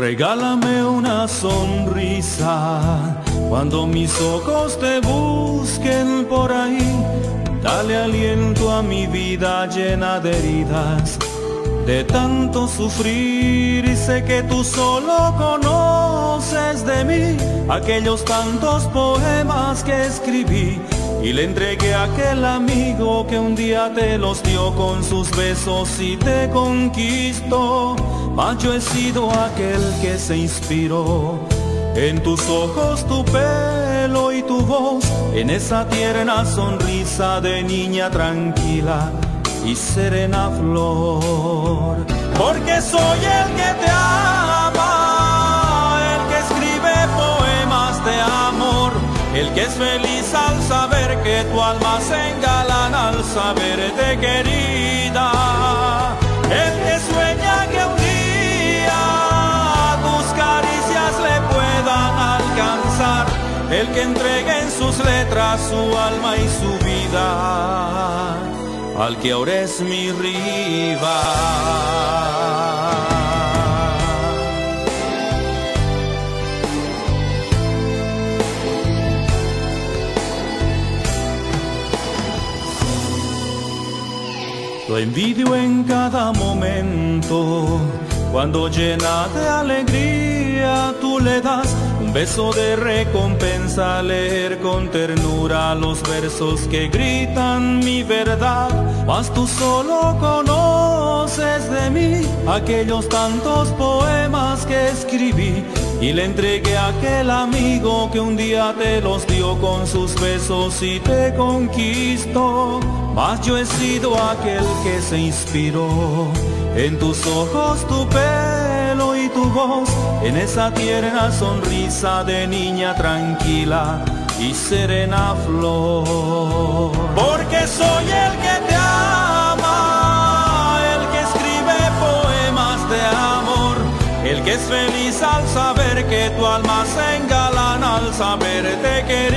Regálame una sonrisa cuando mis ojos te busquen por ahí. Dale aliento a mi vida llena de heridas, de tanto sufrir. Y sé que tú solo conoces de mí aquellos tantos poemas que escribí y le entregué a aquel amigo que un día te los dio con sus besos y te conquistó. Mas yo he sido aquel que se inspiró en tus ojos, tu pelo y tu voz, en esa tierna sonrisa de niña tranquila y serena flor. Porque soy el que te el que es feliz al saber que tu alma se engalana al saberte querida, el que sueña que un día tus caricias le puedan alcanzar, el que entregue en sus letras su alma y su vida al que ahora es mi rival. Lo envidio en cada momento, cuando llena de alegría tú le das beso de recompensa, leer con ternura los versos que gritan mi verdad, mas tú solo conoces de mí aquellos tantos poemas que escribí y le entregué a aquel amigo que un día te los dio con sus besos y te conquistó. Mas yo he sido aquel que se inspiró en tus ojos, tu y tu voz, en esa tierna sonrisa de niña tranquila y serena flor. Porque soy el que te ama, el que escribe poemas de amor, el que es feliz al saber que tu alma se engalana al saberte querida,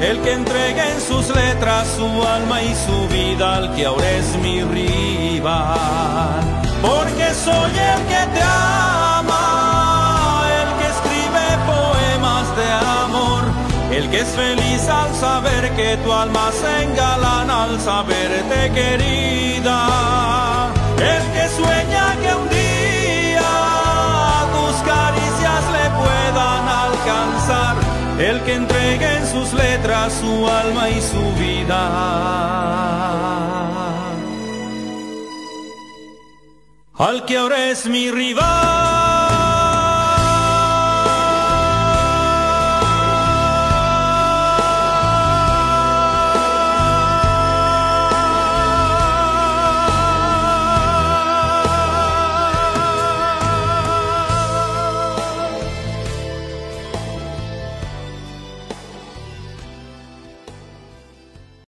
el que entregue en sus letras su alma y su vida al que ahora es mi rival, porque soy el que te ama, el que escribe poemas de amor, el que es feliz al saber que tu alma se engalana al saberte querida, el que sueña que un día tus caricias le puedan alcanzar, el que entregue en sus letras su alma y su vida al que ahora es mi rival.